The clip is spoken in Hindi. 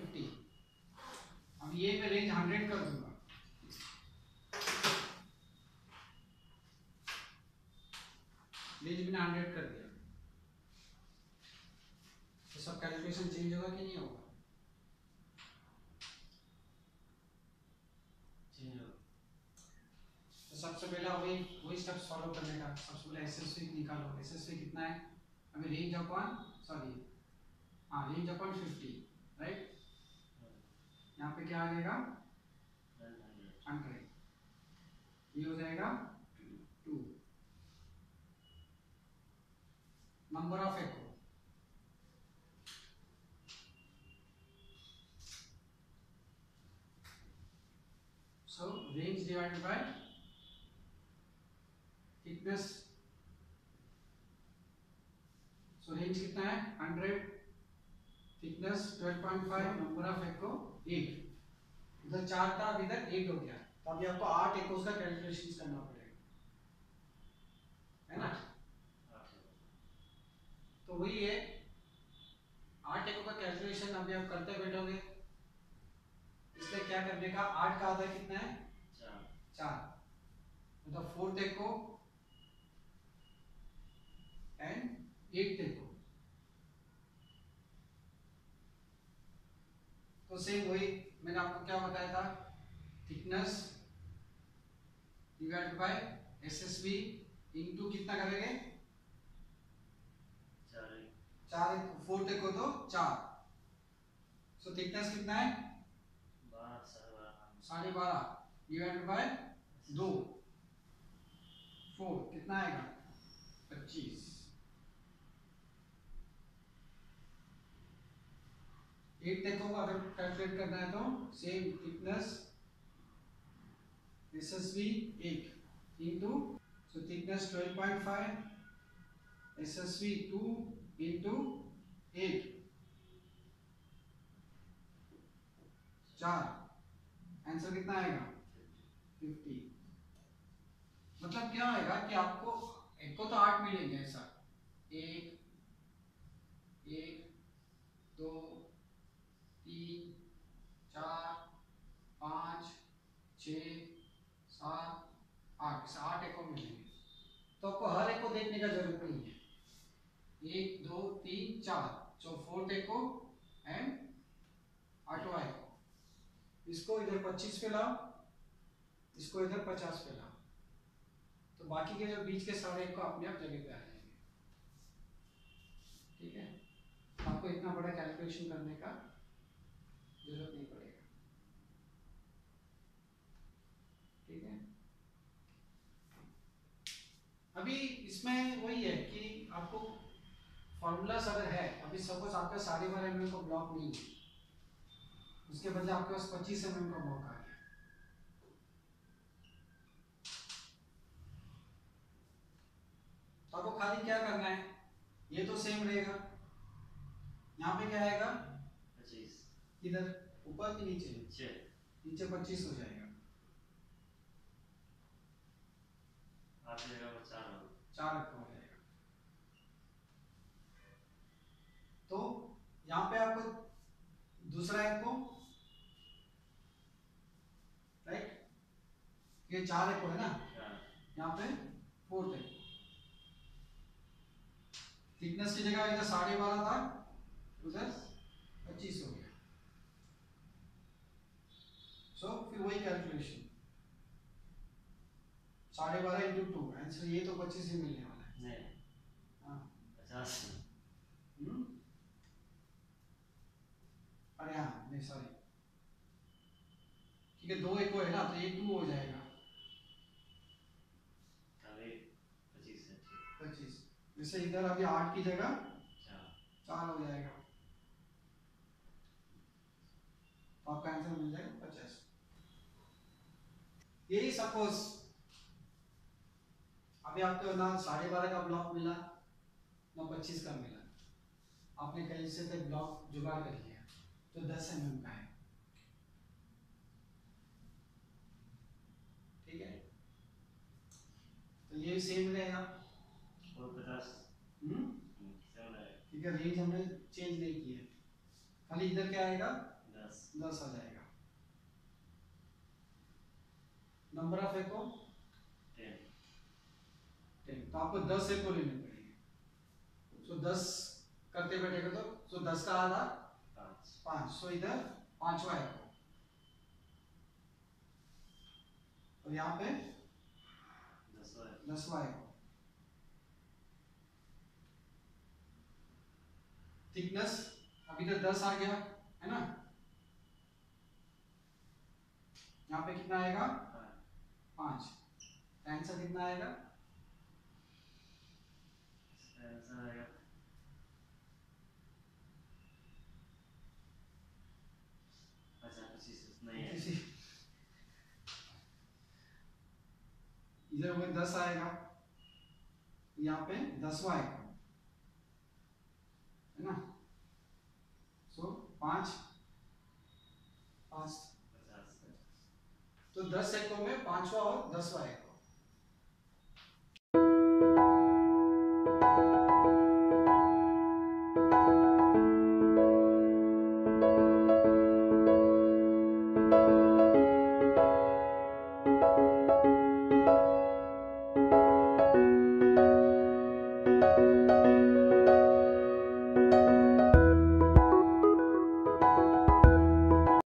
फिफ्टी अब ये मैं रेंज हंड्रेड कर दूँगा। रेंज मैंने हंड्रेड कर दिया। तो सब कैलकुलेशन चेंज होगा कि नहीं होगा? तो सबसे पहले वही वही स्टेप्स फॉलो करने का। सबसे पहले एसएसवी निकालो। एसएसवी कितना है? अभी रेंज अपॉन सॉरी हाँ रेंज अपॉन फिफ्टी राइट आ जाएगा ये हो जाएगा टू नंबर ऑफ़ एक so range divide by thickness so range कितना है? Hundred thickness twelve point five number of एक एट इधर चार था अब इधर 8 हो गया। तो अभी आपको आठ echoes का कैलकुलेशन करना पड़ेगा। है ना? तो वही है। आठ echo का कैलकुलेशन अभी आप करते बैठोगे। इसलिए क्या करने का, आठ का आधा कितना है? चार। चार मतलब fourth echo and eight echo तो सेम वही बताया था thickness divide by SSV into कितना करेंगे? चार फोर्थ echo तो चार। सो थिकनेस कितना है? साढ़े बारह। डिवाइड बाय दो। फोर कितना आएगा? पच्चीस। एट देखो अगर कैलकुलेट करना है तो सेम थिकनेस एस एक into so thickness twelve point five S S B two into eight चार. आंसर कितना आएगा? फिफ्टी मतलब क्या आएगा कि आपको, एक को तो आठ मिलेंगे ऐसा। एक एक, दो तीन, चार, पाँच, छ, सात, आठ। आठ एको मिलेंगे। तो आपको हर एक देखने का ज़रूरत नहीं है। एक, दो, तीन, चार। सो फोर्थ एको एंड आठवा एको इसको इधर 25 पे लाओ, इसको इधर 50 पे लाओ। तो बाकी के जो बीच के सारे को अपने आप जगह पे आ जाएँगे। ठीक है? आपको इतना बड़ा कैलकुलेशन करने का ज़रूरत नहीं पड़ेगा ठीक है? अभी इसमें वही है कि आपको फॉर्मूलास अगर है। अभी सपोज़ आपका साढ़े बारह एम का ब्लॉक नहीं है। उसके बदले आपके पास पच्चीस एम का आ गया। तो आपको खाली क्या करना है? ये तो सेम रहेगा। यहाँ पे क्या आएगा? इधर ऊपर के नीचे। नीचे। नीचे पच्चीस हो जाएगा। चार हो जाएगा। तो यहाँ पे आपको दूसरा एक को राइट ये चार एक को है ना? यहाँ पे फोर्थ है। थिकनेस की जगह इधर साढ़े बारह था उधर पच्चीस हो गया। सो फिर वही कैलकुलेशन साढ़े बारह इंटू टू आंसर ये तो पच्चीस ही मिलने वाला है। हाँ। हम्म? अरे हाँ नहीं सॉरी ठीक है दो एक है ना तो ये टू हो जाएगा। पच्चीस। जैसे इधर अभी आठ की जगह चार हो जाएगा तो आपका आंसर मिल जाएगा पचास यही सपोज़ अभी आपको ना साढ़े बारह का ब्लॉक मिला ना पच्चीस का मिला। आपने कहीं से तक ब्लॉक जुगाड़ कर लिया तो दस एम का है। ठीक है? तो ये भी सेम रहेगा। हम्म? ठीक है रेंज हमने चेंज नहीं की है। खाली इधर क्या आएगा? दस। दस आ जाएगा। Number of echo? Ten ten तो आपको दस एको लेने पड़ेंगे। सो दस करते बैठेगा तो सो दस का आधा पाँच। सो इधर पांचवा एको। और यहाँ पे दसवा एको। थिकनेस अभी तक दस आ गया है ना? यहाँ पे कितना आएगा? पाँच। आंसर कितना आएगा? आंसर इधर में दस आएगा। यहाँ पे दसवा आएगा। है ना? सो पाँच। पाँच। तो दस एकों में पांचवा और दसवा एको